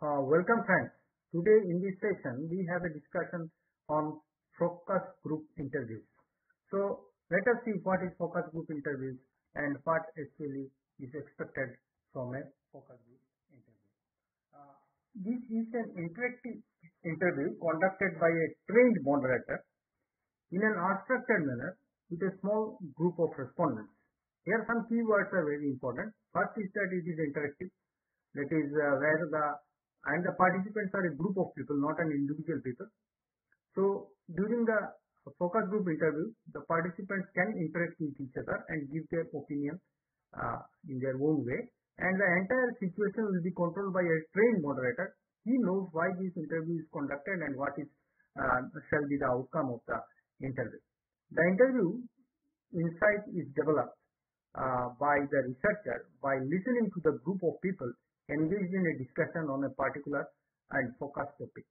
Uh, welcome friends. Today in this session we have a discussion on focus group interviews. So let us see what is focus group interviews and what actually is expected from a focus group interview. Uh, this is an interactive interview conducted by a trained moderator in an unstructured manner with a small group of respondents. Here some keywords are very important. First is that it is interactive. That is uh, where the and the participants are a group of people, not an individual people. So during the focus group interview, the participants can interact with each other and give their opinion uh, in their own way. And the entire situation will be controlled by a trained moderator. He knows why this interview is conducted and what is uh, shall be the outcome of the interview. The interview insight is developed uh, by the researcher by listening to the group of people engaged in a discussion on a particular and focused topic.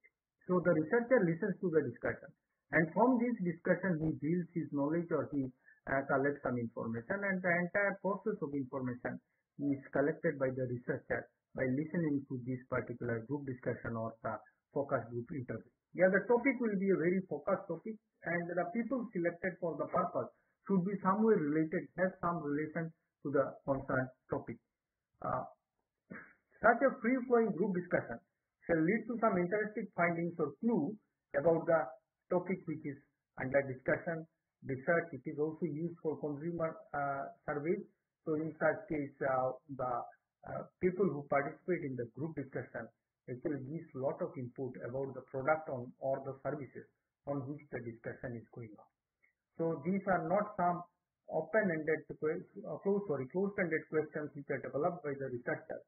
So the researcher listens to the discussion and from this discussion he builds his knowledge or he uh, collects some information and the entire process of information is collected by the researcher by listening to this particular group discussion or the focus group interview. Yeah, the topic will be a very focused topic and the people selected for the purpose should be somewhere related, has some relation to the concerned topic. Uh, such a free-flowing group discussion shall lead to some interesting findings or clue about the topic which is under discussion, research. It is also used for consumer uh, surveys. So in such case, uh, the uh, people who participate in the group discussion actually gives lot of input about the product on or the services on which the discussion is going on. So these are not some open-ended, uh, sorry, closed-ended questions which are developed by the researcher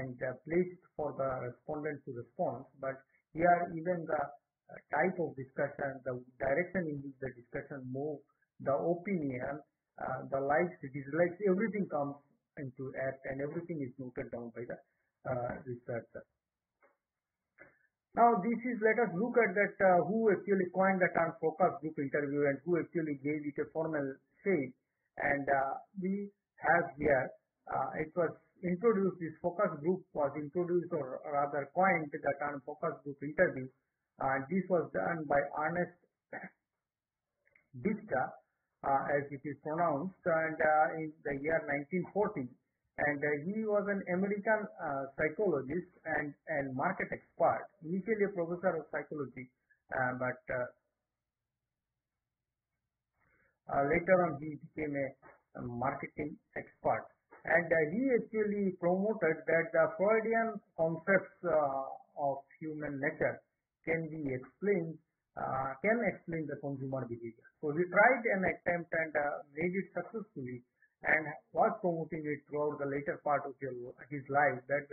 and uh, placed for the respondent to respond. But here even the uh, type of discussion, the direction in which the discussion moves, the opinion, uh, the likes, dislikes, everything comes into act and everything is noted down by the uh, researcher. Now this is, let us look at that uh, who actually coined the term focus group interview and who actually gave it a formal shape. And uh, we have here, it was introduced, this focus group was introduced or rather coined the term focus group interview. And this was done by Ernest Dichter, uh, as it is pronounced, and uh, in the year 1940. And uh, he was an American uh, psychologist and, and market expert, initially a professor of psychology, uh, but uh, later on he became a marketing expert and uh, he actually promoted that the Freudian concepts uh, of human nature can be explained, uh, can explain the consumer behavior. So he tried an attempt and made it successfully and was promoting it throughout the later part of his life that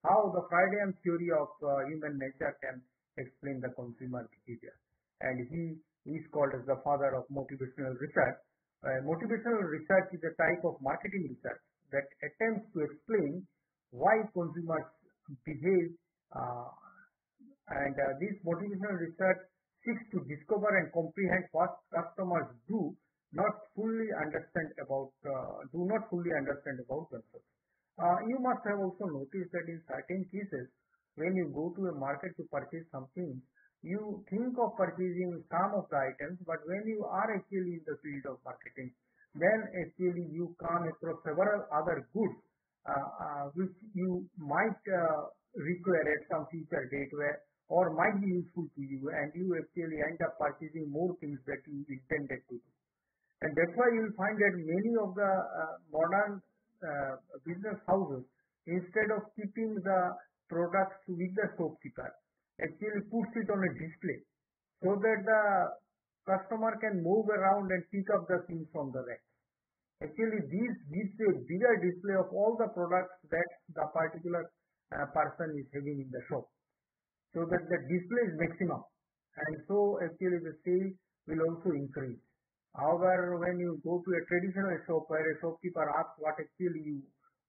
how the Freudian theory of human nature can explain the consumer behavior. And he is called as the father of motivational research. Uh, motivational research is a type of marketing research that attempts to explain why consumers behave uh, and uh, this motivational research seeks to discover and comprehend what customers do not fully understand about uh, do not fully understand about themselves. Uh, you must have also noticed that in certain cases when you go to a market to purchase something you think of purchasing some of the items but when you are actually in the field of marketing then actually you come across several other goods uh, uh, which you might uh, require at some future date where or might be useful to you and you actually end up purchasing more things that you intended to do. And that's why you'll find that many of the uh, modern uh, business houses, instead of keeping the products with the shopkeeper, actually puts it on a display so that the customer can move around and pick up the things from the rack. Actually, this gives a bigger display of all the products that the particular uh, person is having in the shop. So that the display is maximum. And so actually the sale will also increase. However, when you go to a traditional shop where a shopkeeper asks what actually you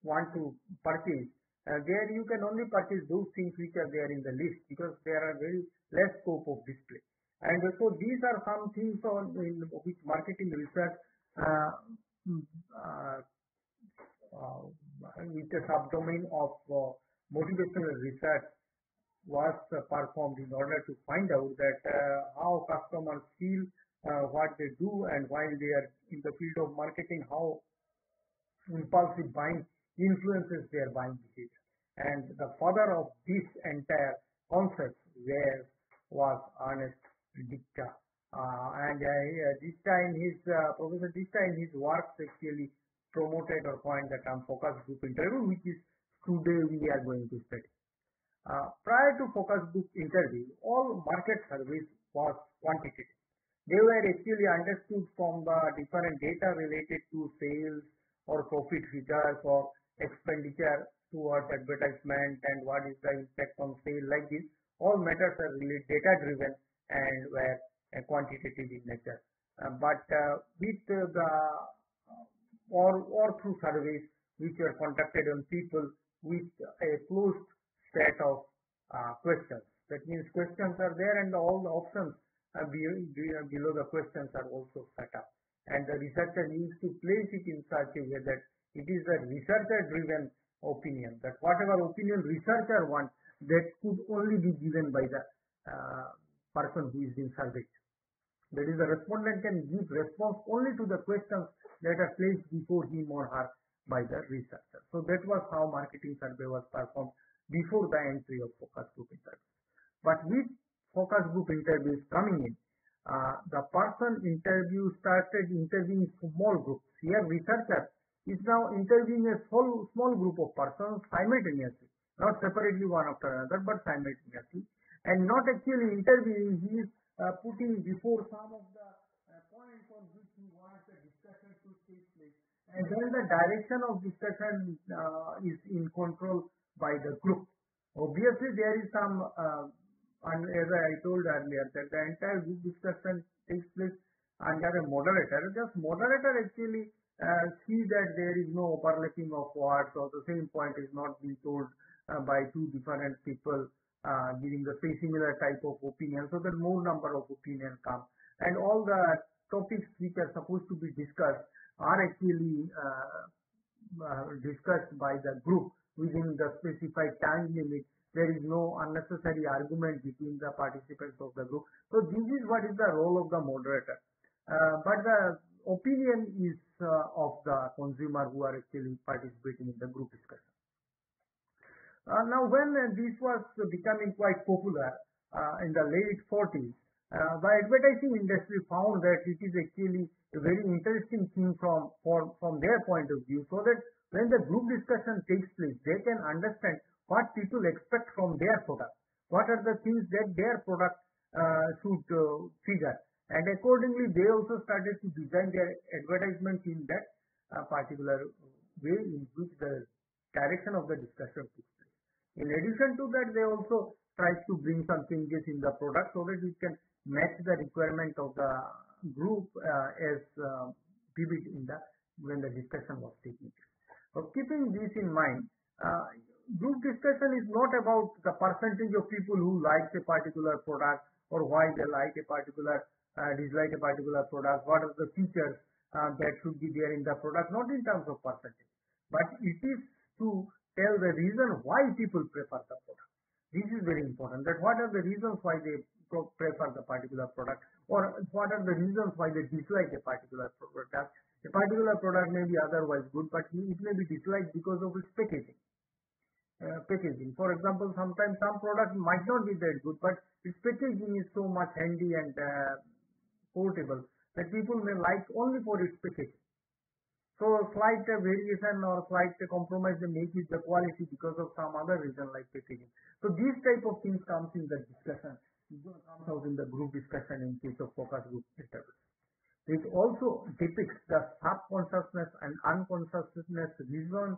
want to purchase, uh, there you can only purchase those things which are there in the list because there are very less scope of display. And so these are some things on in which marketing research uh, uh, with a subdomain of uh, motivational research was performed in order to find out that how customers feel, uh, what they do, and while they are in the field of marketing, how impulsive buying influences their buying behavior. And the father of this entire concept was Ernest Dichter. Uh, and uh, this time his, uh, Professor Dichter in his works actually promoted or coined the term focus group interview, which is today we are going to study. Uh, prior to focus group interview, all market surveys was quantitative. They were actually understood from the different data related to sales or profit figures or expenditure towards advertisement and what is the impact on sale like this. All matters are really data driven and were uh, quantitative in nature. Uh, but uh, with the or or through surveys which were conducted on people with a closed set of questions. That means questions are there and all the options below the questions are also set up. And the researcher needs to place it in such a way that it is a researcher driven opinion that whatever opinion researcher wants that could only be given by the uh, person who is being surveyed. That is the respondent can give response only to the questions that are placed before him or her by the researcher. So that was how marketing survey was performed before the entry of focus group interviews. But with focus group interviews coming in, uh, the person interview started interviewing small groups. Here researcher is now interviewing a small, small group of persons simultaneously, not separately one after another, but simultaneously, and not actually interviewing, he is uh, putting before some of the uh, points on which he wants the discussion to take place. And then the direction of discussion uh, is in control by the group. Obviously, there is some, uh, and as I told earlier, that the entire group discussion takes place under a moderator. Just moderator actually uh, see that there is no overlapping of words or the same point is not being told uh, by two different people uh, giving the same similar type of opinion. So that more number of opinion come. And all the topics which are supposed to be discussed are actually uh, uh, discussed by the group within the specified time limit. There is no unnecessary argument between the participants of the group. So this is what is the role of the moderator. Uh, but the opinion is uh, of the consumer who are actually participating in the group discussion. Uh, now, when uh, this was becoming quite popular uh, in the late 40s, uh, the advertising industry found that it is actually a very interesting thing from for, from their point of view, so that when the group discussion takes place, they can understand what people expect from their product, what are the things that their product uh, should figure and accordingly they also started to design their advertisements in that uh, particular way in which the direction of the discussion took place. In addition to that, they also tried to bring some changes in the product so that it can match the requirement of the group uh, as uh, vivid in the when the discussion was taking place. So keeping this in mind, uh, group discussion is not about the percentage of people who like a particular product or why they like a particular uh, dislike a particular product, what are the features uh, that should be there in the product, not in terms of percentage, but it is to tell the reason why people prefer the product. This is very important that what are the reasons why they prefer the particular product or what are the reasons why they dislike a particular product. A particular product may be otherwise good, but it may be disliked because of its packaging. Uh, packaging. For example, sometimes some product might not be that good, but its packaging is so much handy and uh, portable that people may like only for its packaging. So slight variation or slight compromise they make with the quality because of some other reason like packaging. So these type of things comes in the discussion, comes out in the group discussion in case of focus group interviews. It also depicts the subconsciousness and unconsciousness reasons,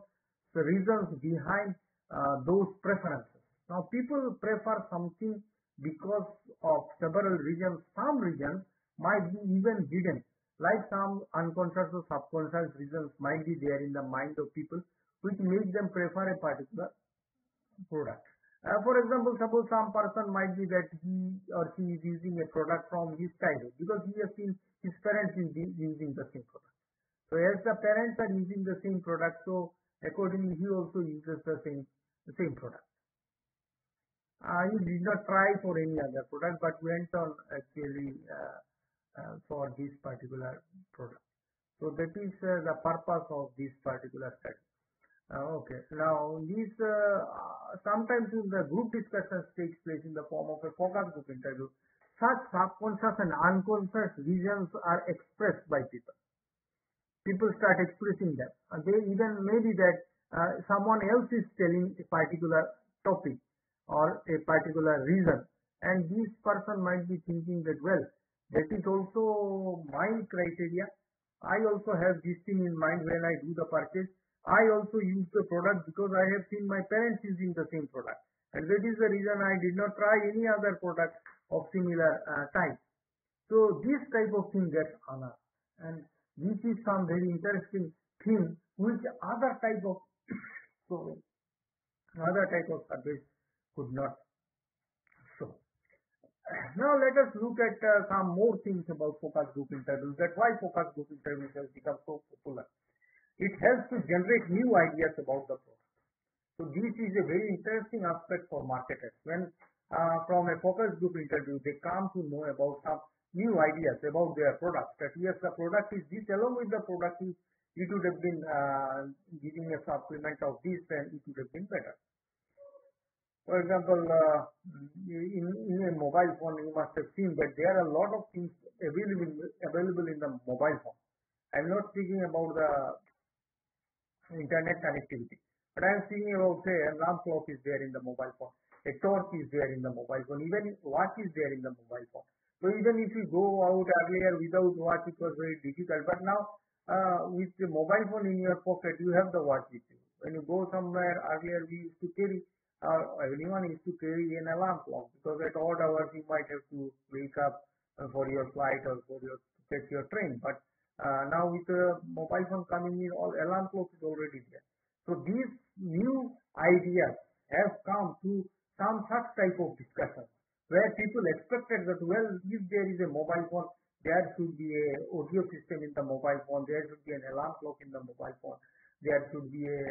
the reasons behind uh, those preferences. Now people prefer something because of several reasons. Some reasons might be even hidden, like some unconscious or subconscious reasons might be there in the mind of people which make them prefer a particular product. Uh, for example, suppose some person might be that he or she is using a product from his childhood because he has seen his parents using the same product. So as the parents are using the same product, so accordingly he also uses the same the same product. uh, you did not try for any other product but went on actually uh, uh, for this particular product. So that is uh, the purpose of this particular study. Uh, okay, now these uh, sometimes in the group discussions takes place in the form of a focus group interview. Such subconscious and unconscious reasons are expressed by people. People start expressing them. Uh, they even maybe that uh, someone else is telling a particular topic or a particular reason and this person might be thinking that well that is also my criteria. I also have this thing in mind when I do the purchase. I also use the product because I have seen my parents using the same product. And that is the reason I did not try any other product of similar uh, type. So this type of thing gets honor. And this is some very interesting thing which other type of so other type of service could not now let us look at uh, some more things about focus group interviews, that why focus group interviews has become so popular. It helps to generate new ideas about the product. So this is a very interesting aspect for marketers. When uh, from a focus group interview, they come to know about some new ideas about their product. That yes, the product is this, along with the product, is, it would have been uh, giving a supplement of this, and it would have been better. For example, uh, in, in a mobile phone, you must have seen that there are a lot of things available available in the mobile phone. I'm not speaking about the internet connectivity, but I'm speaking about say alarm clock is there in the mobile phone, a torch is there in the mobile phone, even watch is there in the mobile phone. So even if you go out earlier without watch, it was very difficult. But now uh, with the mobile phone in your pocket, you have the watch with you. When you go somewhere earlier, we used to carry uh, anyone needs to carry an alarm clock because at odd hours you might have to wake up uh, for your flight or for your catch your train. But uh, now with the mobile phone coming in, all alarm clock is already there. So these new ideas have come to some such type of discussion where people expected that well, if there is a mobile phone, there should be a audio system in the mobile phone, there should be an alarm clock in the mobile phone, there should be a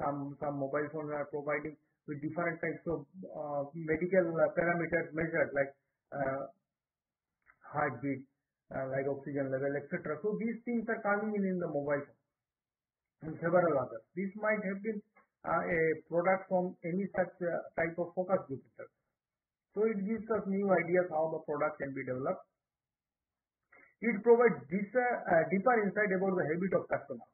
some some mobile phones are providing with different types of uh, medical uh, parameters measured like uh, heartbeat, uh, like oxygen level, etc. So these things are coming in in the mobile phone and several others. This might have been uh, a product from any such uh, type of focus group. So it gives us new ideas how the product can be developed. It provides this, deeper insight about the habit of customer.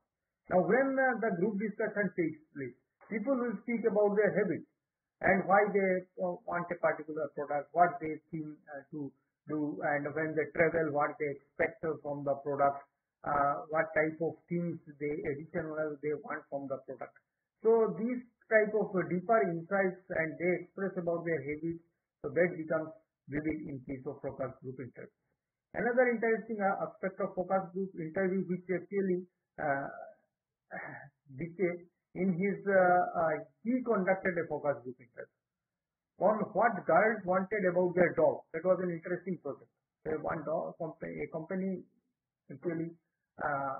Now when the group discussion takes place, people will speak about their habits and why they uh, want a particular product, what they think uh, to do, and when they travel, what they expect from the product, uh, what type of things they additional they want from the product. So these type of deeper insights and they express about their habits, so that becomes vivid in case of focus group interview. Another interesting aspect of focus group interview which actually uh, dictates in his, uh, uh, he conducted a focus group interview on what girls wanted about their dog. That was an interesting project. So one dog a company actually uh,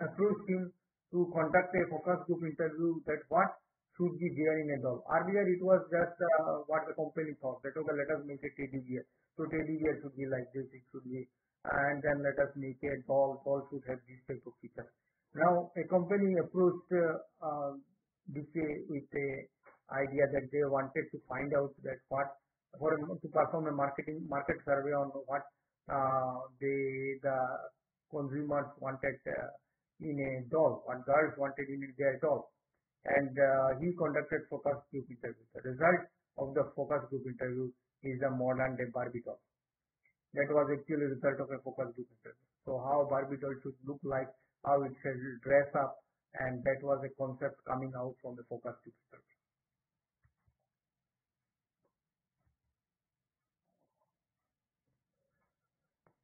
approached him to conduct a focus group interview that what should be there in a dog. Earlier it was just uh, what the company thought that okay let us make a teddy bear. So teddy bear should be like this, it should be and then let us make a doll, doll should have this type of features. Now, a company approached uh, with the idea that they wanted to find out that what for to perform a marketing market survey on what uh, they the consumers wanted uh, in a dog, what girls wanted in their dog, and uh, he conducted focus group interview. The result of the focus group interview is a modern day Barbie doll. That was actually the result of a focus group interview. So how Barbie doll should look like how it should dress up and that was a concept coming out from the focus group study.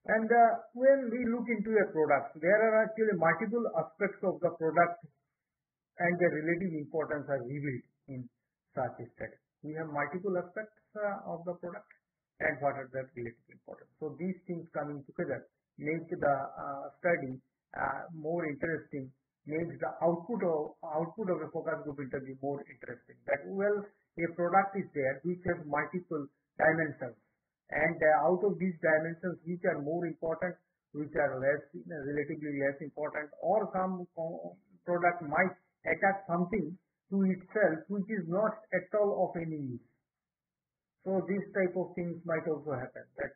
And uh, when we look into a product, there are actually multiple aspects of the product and the relative importance are revealed in such a study. We have multiple aspects uh, of the product and what are the relative importance. So these things coming together make the uh, study uh, more interesting makes the output of output of a focus group interview more interesting. That well, a product is there which has multiple dimensions and uh, out of these dimensions which are more important which are less relatively less important or some product might attach something to itself which is not at all of any use so this type of things might also happen that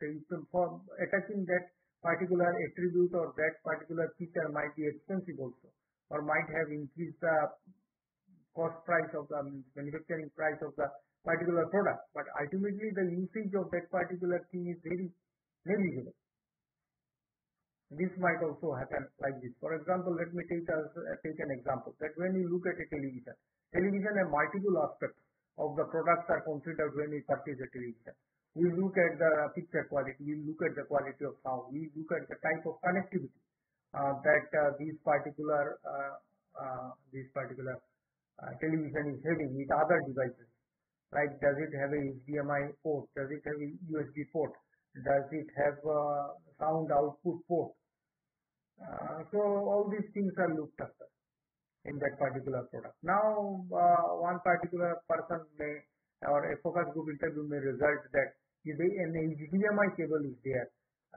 for attaching that particular attribute or that particular feature might be expensive also or might have increased the cost price of the manufacturing price of the particular product. But ultimately the usage of that particular thing is very negligible. This might also happen like this. For example let me take as take an example that when you look at a television television have multiple aspects of the products are considered when we purchase a television we look at the picture quality, we look at the quality of sound, we look at the type of connectivity uh, that uh, these particular uh, uh this particular uh, television is having with other devices. Like does it have a HDMI port? Does it have a USB port? Does it have a sound output port? Uh, so all these things are looked after in that particular product. Now one particular person may or a focus group interview may result that an HDMI cable is there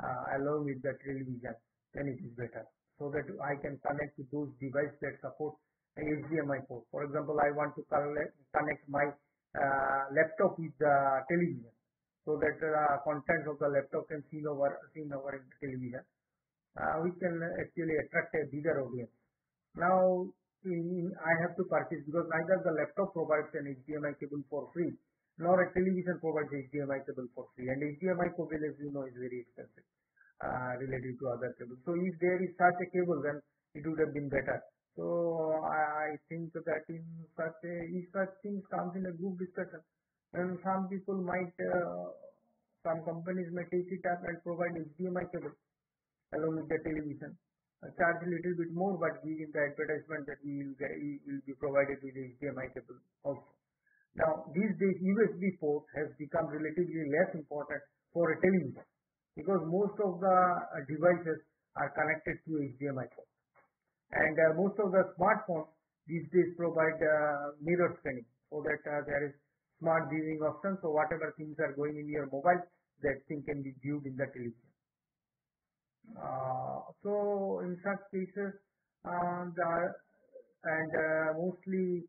uh, along with the television, then it is better. So that I can connect to those devices that support HDMI port. For example, I want to connect my uh, laptop with the television so that the uh, contents of the laptop can seen over seen over the television. Uh, we can actually attract a bigger audience. Now in, I have to purchase because neither the laptop provides an HDMI cable for free nor a television provides HDMI cable for free. And HDMI cable, as you know, is very expensive uh, relative to other cables. So if there is such a cable, then it would have been better. So I think that in such a, if such things comes in a group discussion, then some people might, uh, some companies may take it up and provide HDMI cable along with the television. Uh, charge a little bit more, but we in the advertisement that we will, get, we will be provided with HDMI cable also. Now, these days USB ports have become relatively less important for a television because most of the uh, devices are connected to HDMI port. And uh, most of the smartphones these days provide uh, mirror scanning so that uh, there is smart viewing option. So whatever things are going in your mobile, that thing can be viewed in the television. Uh, so in such cases, uh, the, and mostly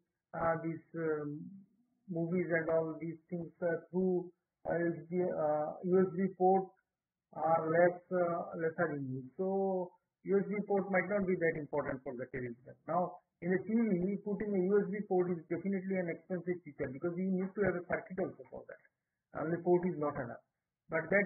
these um, movies and all these things uh, through USB, USB uh, port are less uh, lesser in use. So USB port might not be that important for the television. Now in a TV, putting a USB port is definitely an expensive feature because you need to have a circuit also for that. Only port is not enough. But that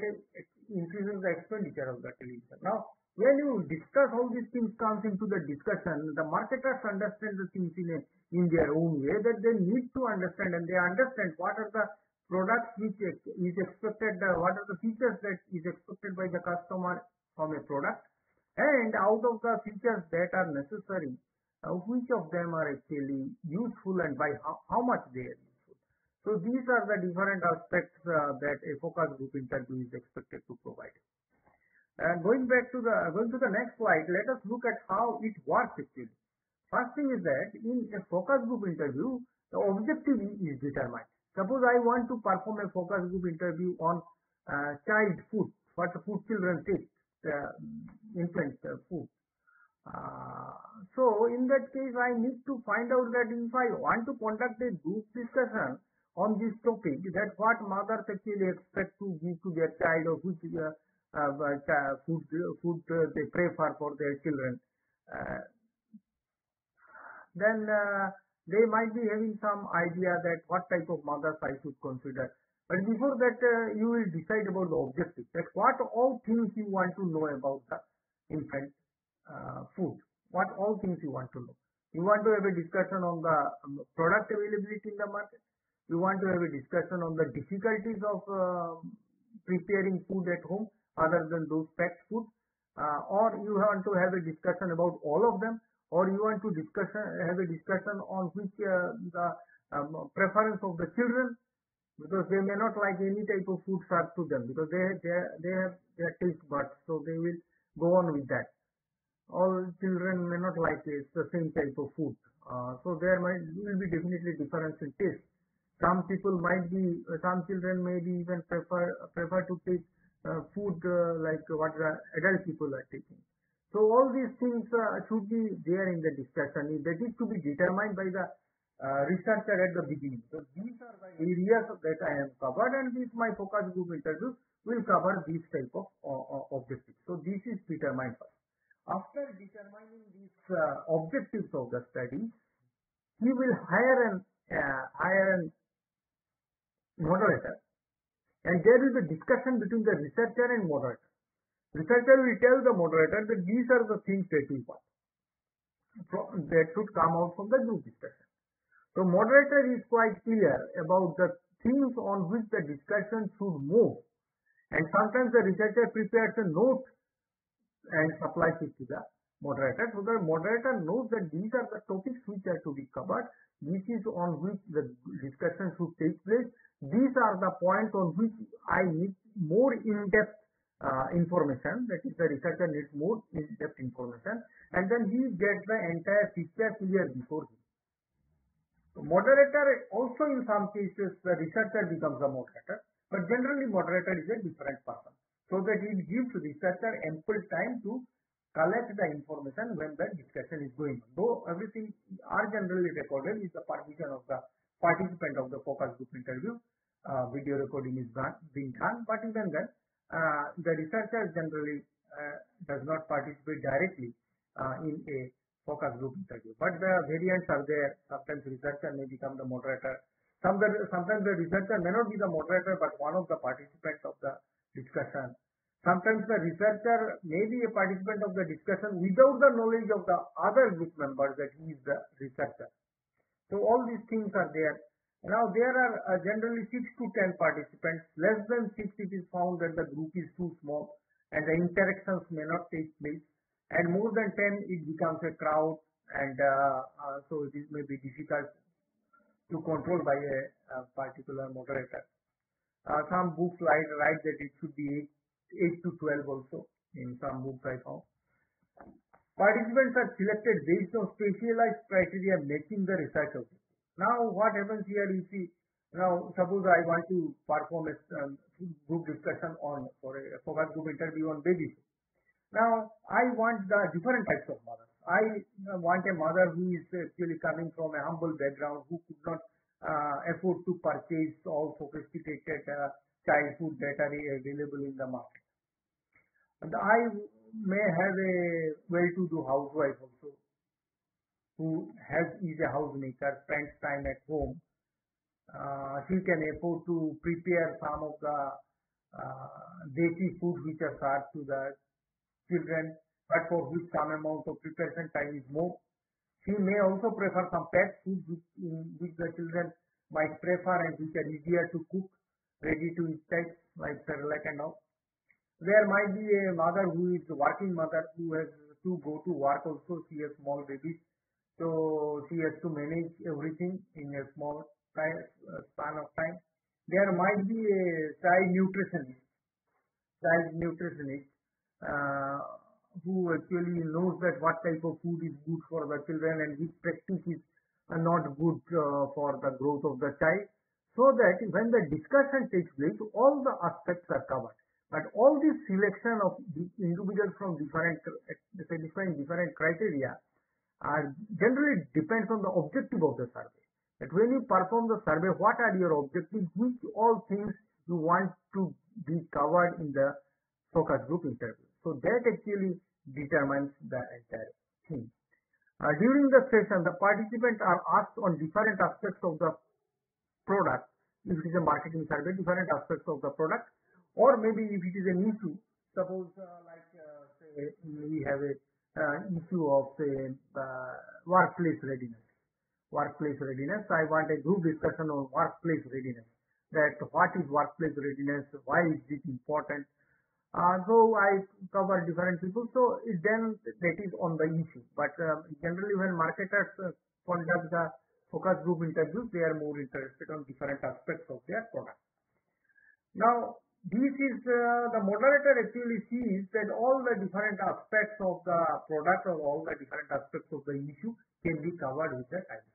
increases the expenditure of the television. Now when you discuss how these things comes into the discussion, the marketers understand the things in, a, in their own way that they need to understand and they understand what are the products which is expected, uh, what are the features that is expected by the customer from a product and out of the features that are necessary, uh, which of them are actually useful and by how, how much they are useful. So these are the different aspects uh, that a focus group interview is expected to provide. And going back to the going to the next slide, let us look at how it works actually. First thing is that in a focus group interview, the objective is determined. Suppose I want to perform a focus group interview on uh, child food, what the food children take, uh, infant uh, food. Uh, so in that case, I need to find out that if I want to conduct a group discussion on this topic, that what mothers actually expect to give to their child or which uh, food food they prefer for their children then they might be having some idea that what type of mothers I should consider. But before that, uh, you will decide about the objective. That what all things you want to know about the infant uh, food. What all things you want to know. You want to have a discussion on the um, product availability in the market. You want to have a discussion on the difficulties of uh, preparing food at home other than those packed food uh, or you want to have a discussion about all of them or you want to discussion have a discussion on which uh, the um, preference of the children? Because they may not like any type of food served to them because they they they have their taste buds so they will go on with that. All children may not like it, the same type of food. Uh, so there might will be definitely difference in taste. Some people might be, some children maybe even prefer prefer to take uh, food uh, like what the adult people are taking. So all these things uh, should be there in the discussion. That is to be determined by the uh, researcher at the beginning. So these are the areas that I have covered and this my focus group interview will cover this type of uh, objectives. So this is determined first. After determining these uh, objectives of the study, he will hire an uh, hire an moderator and there will be discussion between the researcher and moderator. Researcher will tell the moderator that these are the things that we want that should come out from the group discussion. So moderator is quite clear about the things on which the discussion should move and sometimes the researcher prepares a note and supplies it to the moderator. So the moderator knows that these are the topics which are to be covered. This is on which the discussion should take place. These are the points on which I need more in-depth uh, information. That is, the researcher needs more in-depth information, and then he gets the entire picture clear before him. So moderator also in some cases the researcher becomes the moderator, but generally moderator is a different person so that it gives researcher ample time to collect the information when the discussion is going on. Though everything are generally recorded with the permission of the participant of the focus group interview, uh, video recording is done, being done, but even then, uh, the researcher generally uh, does not participate directly uh, in a focus group interview. But the variants are there. Sometimes researcher may become the moderator. Some the, sometimes the researcher may not be the moderator, but one of the participants of the discussion. Sometimes the researcher may be a participant of the discussion without the knowledge of the other group members that he is the researcher. So all these things are there. Now there are uh, generally 6 to 10 participants. Less than 6 it is found that the group is too small and the interactions may not take place. And more than 10 it becomes a crowd and uh, uh, so it is may be difficult to control by a, a particular moderator. Uh, some books write, write that it should be 8, 8 to 12 also in some books I found. Participants are selected based on specialized criteria matching the research. Now what happens here you see, now suppose I want to perform a um, group discussion on for a focus group interview on baby Now I want the different types of mothers. I want a mother who is actually coming from a humble background who could not uh, afford to purchase all sophisticated uh, child food that are available in the market. And I may have a well-to-do housewife also who has is a housemaker, spends time at home. Uh, she can afford to prepare some of the uh, desi food which are served to the children, but for which some amount of preparation time is more. She may also prefer some pet food which, which the children might prefer and which are easier to cook, ready to eat like Cerelac and all. There might be a mother who is a working mother who has to go to work also. She has small babies. So she has to manage everything in a small time, span of time. There might be a child nutritionist, child nutritionist uh, who actually knows that what type of food is good for the children and which practice is not good uh, for the growth of the child so that when the discussion takes place all the aspects are covered but all this selection of individuals from different different different criteria are generally depends on the objective of the survey that when you perform the survey what are your objectives which all things you want to be covered in the focus group interview so that actually determines the entire thing. Uh, during the session, the participants are asked on different aspects of the product. If it is a marketing survey, different aspects of the product, or maybe if it is an issue, suppose uh, like uh, say we have a issue of uh, workplace readiness. Workplace readiness. I want a group discussion on workplace readiness. That what is workplace readiness? Why is it important? Uh, so I cover different people. So then that is on the issue. But uh, generally, when marketers uh, conduct the focus group interviews, they are more interested on different aspects of their product. Now, this is uh, the moderator actually sees that all the different aspects of the product or all the different aspects of the issue can be covered with a time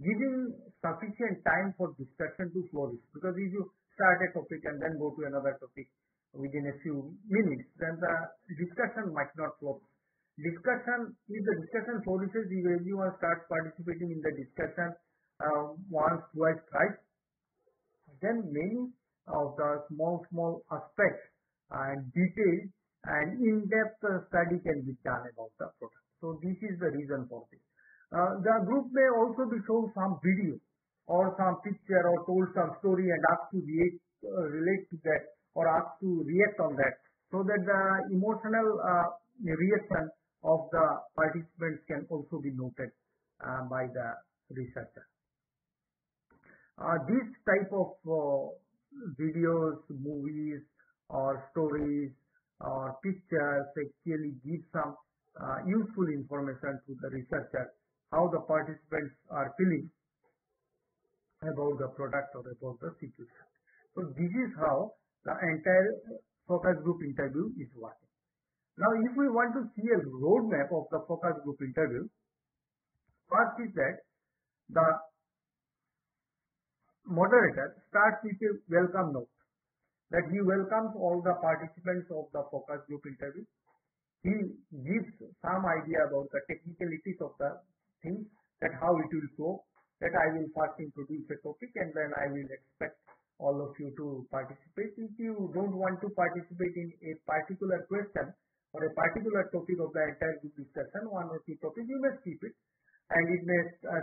giving sufficient time for discussion to flourish. Because if you start a topic and then go to another topic within a few minutes, then the discussion might not flourish. Discussion, if the discussion flourishes, if everyone starts participating in the discussion uh, once, twice, thrice, then many of the small, small aspects and details and in-depth study can be done about the product. So this is the reason for this. Uh, the group may also be shown some video or some picture or told some story and asked to react, uh, relate to that or asked to react on that so that the emotional uh, reaction of the participants can also be noted uh, by the researcher. Uh, this type of uh, videos, movies or stories or pictures actually give some uh, useful information to the researcher how the participants are feeling about the product or about the situation. So this is how the entire focus group interview is working. Now if we want to see a roadmap of the focus group interview, first is that the moderator starts with a welcome note that he welcomes all the participants of the focus group interview. He gives some idea about the technicalities of the thing, that how it will go that I will first introduce a topic and then I will expect all of you to participate. If you don't want to participate in a particular question or a particular topic of the entire group discussion, one or two topics, you may skip it and it may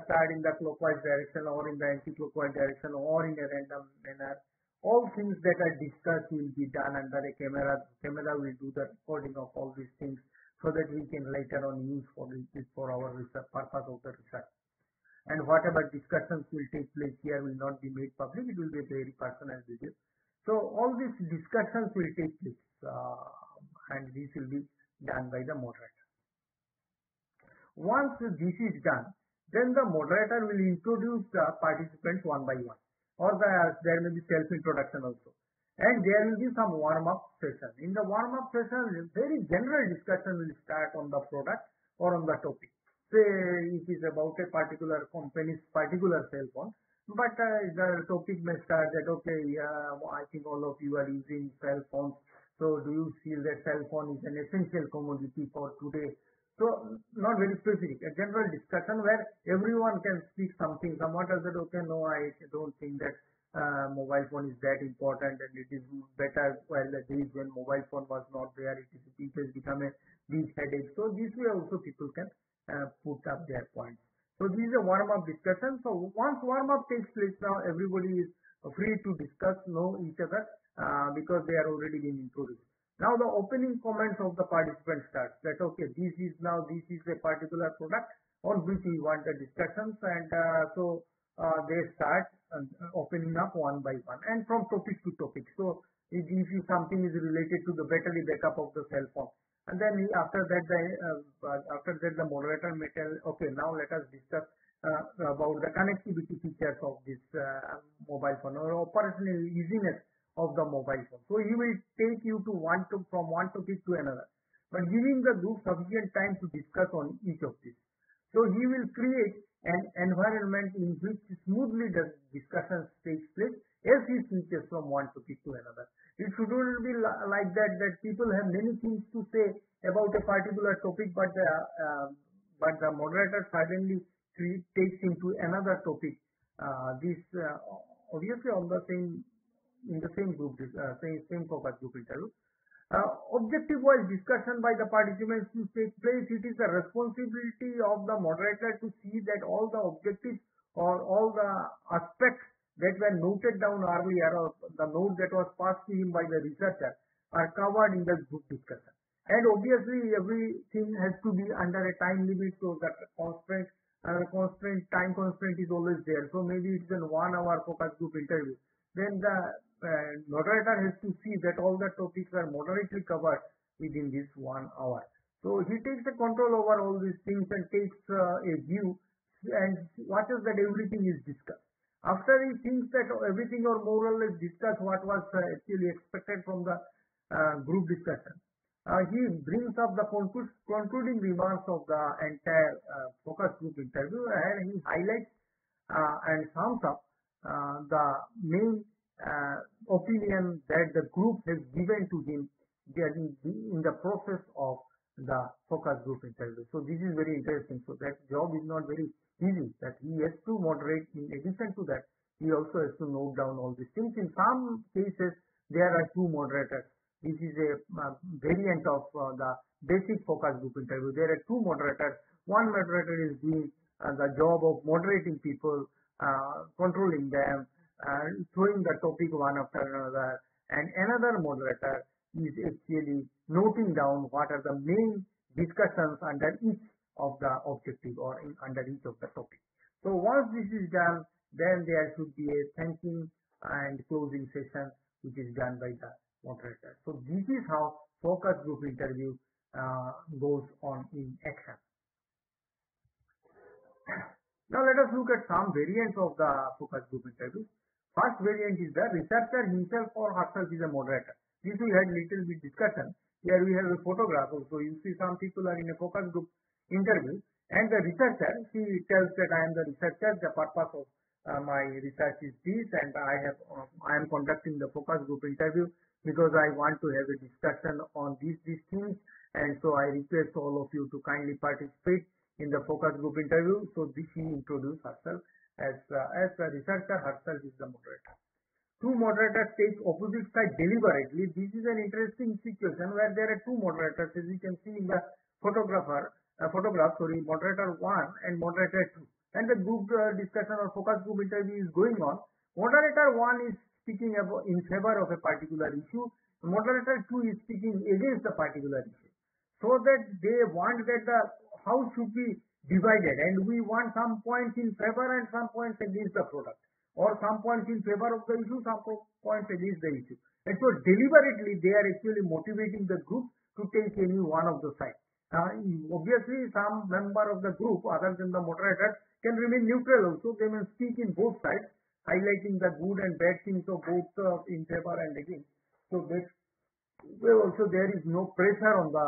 start in the clockwise direction or in the anti-clockwise direction or in a random manner. All things that are discussed will be done under a camera. Camera will do the recording of all these things so that we can later on use for for our research purpose of the research. And whatever discussions will take place here will not be made public. It will be a very personal video. So all these discussions will take place uh, and this will be done by the moderator. Once this is done, then the moderator will introduce the participants one by one or the, there may be self-introduction also and there will be some warm-up session. In the warm-up session, very general discussion will start on the product or on the topic. Say it is about a particular company's particular cell phone, but uh, the topic may start that okay, yeah, I think all of you are using cell phones. So do you feel that cell phone is an essential commodity for today? So not very specific, a general discussion where everyone can speak something. Someone tells that okay, no, I don't think that uh, mobile phone is that important and it is better while the days when mobile phone was not there it, is, it has become a big headache. So this way also people can uh, put up their points. So this is a warm up discussion. So once warm up takes place now everybody is free to discuss know each other uh, because they are already being introduced now the opening comments of the participant starts that okay this is now this is a particular product on which we want the discussions and uh, so uh, they start uh, opening up one by one and from topic to topic. So if, if something is related to the battery backup of the cell phone, and then after that the uh, after that the moderator may tell, okay, now let us discuss uh, about the connectivity features of this uh, mobile phone or operational easiness of the mobile phone. So he will take you to one to from one topic to another, but giving the group sufficient time to discuss on each of these. So he will create an environment in which smoothly the discussions takes place as he switches from one topic to another. It shouldn't be like that that people have many things to say about a particular topic, but the, uh, but the moderator suddenly takes into another topic. Uh, this uh, obviously on the same in the same group, uh, same same focus group interview. Uh, objective-wise discussion by the participants to take place, it is the responsibility of the moderator to see that all the objectives or all the aspects that were noted down earlier or the note that was passed to him by the researcher are covered in the group discussion. And obviously everything has to be under a time limit so that constraint, uh, constraint, time constraint is always there. So maybe it's an one hour focus group interview. Then the uh, moderator has to see that all the topics are moderately covered within this one hour. So he takes the control over all these things and takes uh, a view and watches that everything is discussed. After he thinks that everything or more or less discussed what was uh, actually expected from the uh, group discussion, uh, he brings up the concluding remarks of the entire uh, focus group interview and he highlights and sums up the main uh, opinion that the group has given to him during the- in the process of the focus group interview. So this is very interesting. So that job is not very easy. That he has to moderate. In addition to that, he also has to note down all these things. In some cases, there are two moderators. This is a uh, variant of uh, the basic focus group interview. There are two moderators. One moderator is doing uh, the job of moderating people, uh, controlling them, throwing the topic one after another, and another moderator is actually noting down what are the main discussions under each of the objective or in, under each of the topic. So once this is done, then there should be a thanking and closing session which is done by the moderator. So this is how focus group interview uh, goes on in action. Now let us look at some variants of the focus group interview. First variant is the researcher himself or herself is a moderator. This we had little bit discussion. Here we have a photograph also. You see some people are in a focus group interview and the researcher, she tells that I am the researcher, the purpose of uh, my research is this and I have uh, I am conducting the focus group interview because I want to have a discussion on these these things and so I request all of you to kindly participate in the focus group interview. So this she introduced herself as uh, as the researcher herself is the moderator. Two moderators take opposite side deliberately. This is an interesting situation where there are two moderators as you can see in the photographer uh, photograph sorry moderator one and moderator two and the group uh, discussion or focus group interview is going on. Moderator one is speaking about in favor of a particular issue. Moderator two is speaking against the particular issue. So that they want that the house should be divided and we want some points in favor and some points against the product or some points in favor of the issue, some points against the issue. And so deliberately they are actually motivating the group to take any one of the sides. Obviously some member of the group other than the moderator can remain neutral also. They may speak in both sides, highlighting the good and bad things of both uh, in favor and against. So that way also there is no pressure on the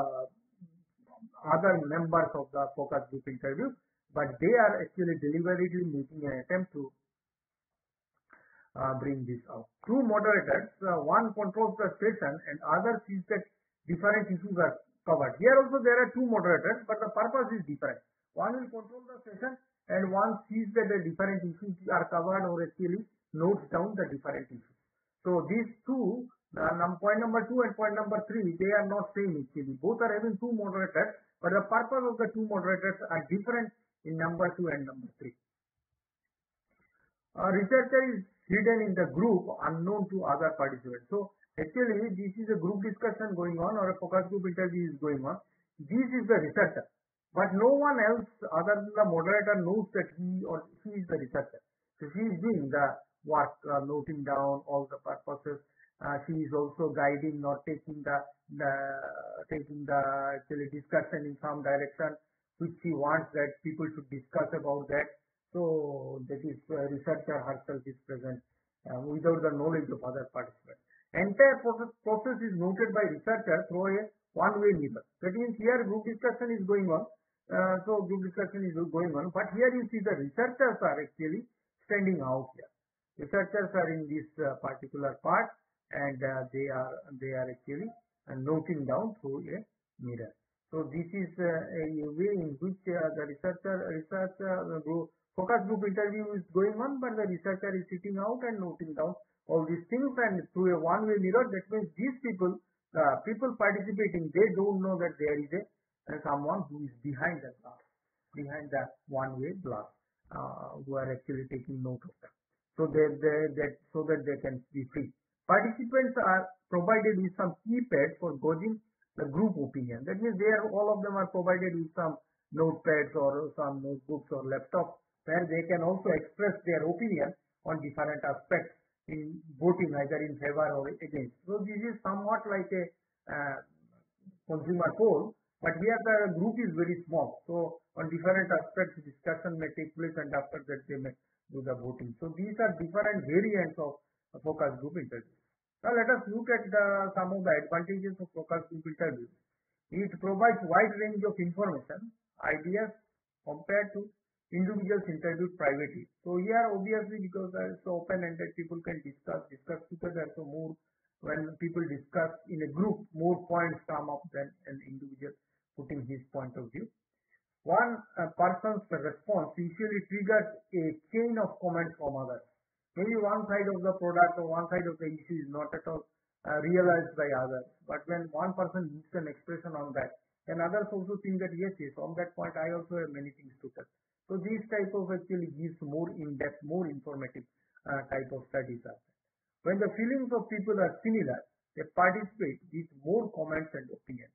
other members of the focus group interview, but they are actually deliberately making an attempt to uh, bring this out. Two moderators, uh, one controls the session and other sees that different issues are covered. Here also there are two moderators, but the purpose is different. One will control the session and one sees that the different issues are covered or actually notes down the different issues. So these two, uh, point number two and point number three, they are not same actually. Both are having two moderators, but the purpose of the two moderators are different in number two and number three. A researcher is hidden in the group unknown to other participants. So actually this is a group discussion going on or a focus group interview is going on. This is the researcher. But no one else other than the moderator knows that he or she is the researcher. So she is doing the work, uh, noting down all the purposes. Uh, she is also guiding or taking the, the taking the actually discussion in some direction which she wants that people should discuss about that. So that is uh, researcher herself is present uh, without the knowledge of other participants. Entire process, process is noted by researcher through a one-way mirror. That means here group discussion is going on. Uh, so group discussion is going on, but here you see the researchers are actually standing out here. Researchers are in this uh, particular part and uh, they are they are actually uh, noting down through a mirror. So this is uh, a way in which uh, the researcher researcher group, focus group interview is going on, but the researcher is sitting out and noting down all these things and through a one-way mirror. That means these people, people participating, they don't know that there is a uh, someone who is behind the glass, behind the one-way glass, uh, who are actually taking note of them. So they, they, that so that they can be free. Participants are provided with some keypads for gauging the group opinion. That means they are all of them are provided with some notepads or some notebooks or laptops where they can also express their opinion on different aspects in voting either in favor or against. So this is somewhat like a uh, consumer poll, but here the group is very small. So on different aspects discussion may take place and after that they may do the voting. So these are different variants of focus group interviews. Now let us look at the, some of the advantages of focus group interview. It provides wide range of information, ideas compared to individuals interviewed privately. So here obviously because it's open-ended, people can discuss, discuss together. So more when people discuss in a group, more points come up than an individual putting his point of view. One person's response usually triggers a chain of comments from others. Maybe one side of the product or one side of the issue is not at all uh, realized by others. But when one person gives an expression on that, then others also think that yes, yes, on that point I also have many things to tell. So these type of actually gives more in-depth, more informative uh, type of studies are. When the feelings of people are similar, they participate with more comments and opinions.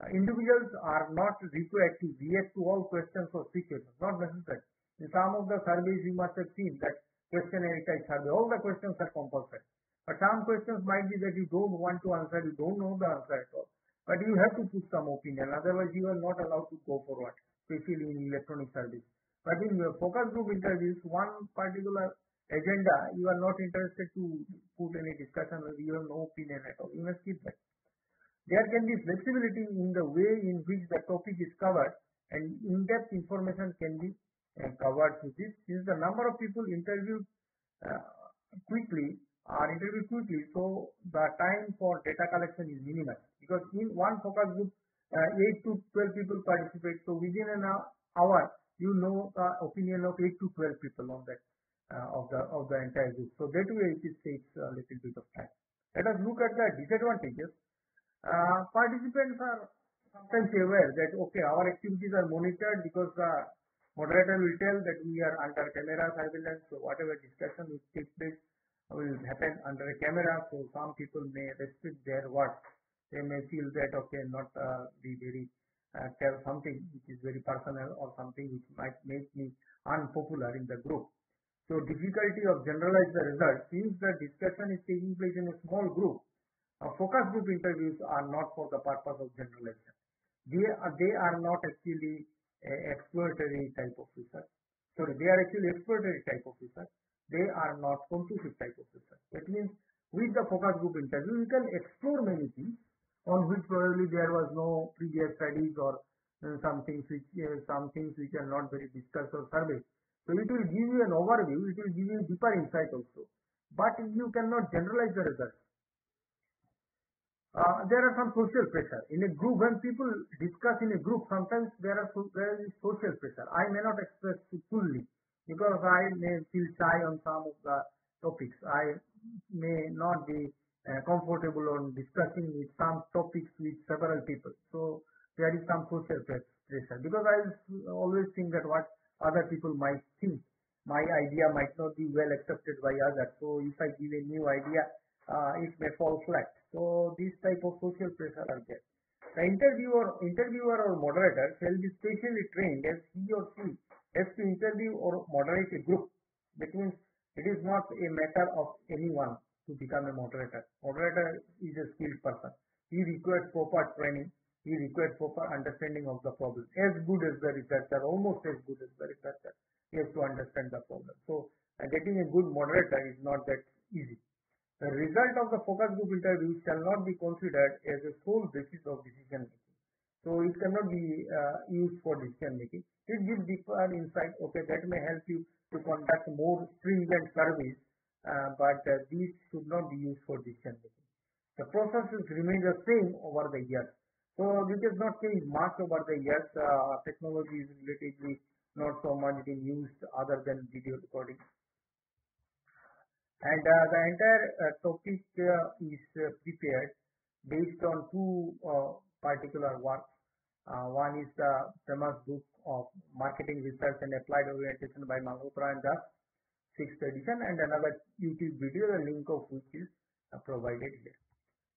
Uh, individuals are not required to react to all questions or situations, not necessary. In some of the surveys you must have seen that questionnaire type survey, all the questions are compulsory. But some questions might be that you don't want to answer, you don't know the answer at all. But you have to put some opinion, otherwise you are not allowed to go forward, especially in electronic service. But in your focus group interviews, one particular agenda, you are not interested to put any discussion you have no opinion at all. You must keep that. There can be flexibility in the way in which the topic is covered and in-depth information can be uh, covered this. Since the number of people interviewed uh, quickly are interviewed quickly, so the time for data collection is minimal Because in one focus group, uh, 8 to 12 people participate, so within an hour, you know the opinion of 8 to 12 people on that uh, of the of the entire group. So that way it takes a little bit of time. Let us look at the disadvantages. Uh, participants are sometimes aware that okay, our activities are monitored because the moderator will tell that we are under camera surveillance. So whatever discussion will take place will happen under a camera. So some people may restrict their words. They may feel that okay, not uh, be very uh, tell something which is very personal or something which might make me unpopular in the group. So difficulty of generalize the results since the discussion is taking place in a small group. Uh, focus group interviews are not for the purpose of generalization. They are, they are not actually exploratory type of research. Sorry, they are actually exploratory type of research. They are not conclusive type of research. That means with the focus group interview, you can explore many things on which probably there was no previous studies or uh, some things which uh, some things which are not very discussed or surveyed. So it will give you an overview, it will give you deeper insight also. But you cannot generalize the results. Uh, there are some social pressure. In a group, when people discuss in a group, sometimes there are so, there is social pressure. I may not express fully because I may feel shy on some of the topics. I may not be uh, comfortable on discussing with some topics with several people. So there is some social pressure because I always think that what other people might think. My idea might not be well accepted by others. So if I give a new idea, uh, it may fall flat. So this type of social pressure are there. The interviewer, interviewer or moderator shall be specially trained as he or she has to interview or moderate a group. That means it is not a matter of anyone to become a moderator. Moderator is a skilled person. He requires proper training he requires proper understanding of the problem. As good as the researcher, almost as good as the researcher, he has to understand the problem. So uh, getting a good moderator is not that easy. The result of the focus group interview shall not be considered as a sole basis of decision making. So it cannot be uh, used for decision making. It gives deeper insight. Okay, that may help you to conduct more stringent surveys, uh, but uh, these should not be used for decision making. The processes remain the same over the years. So this has not changed much over the years. Uh, technology is relatively not so much being used other than video recording. And uh, the entire uh, topic uh, is prepared based on two particular works. one is the famous book of Marketing Research and Applied Orientation by Malhotra and Das, sixth edition, and another YouTube video, the link of which is provided here.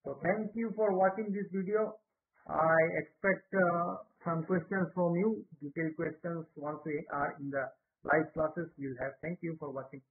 So thank you for watching this video. I expect uh, some questions from you, detailed questions once we are in the live classes we'll have. Thank you for watching.